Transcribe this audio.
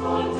Christ.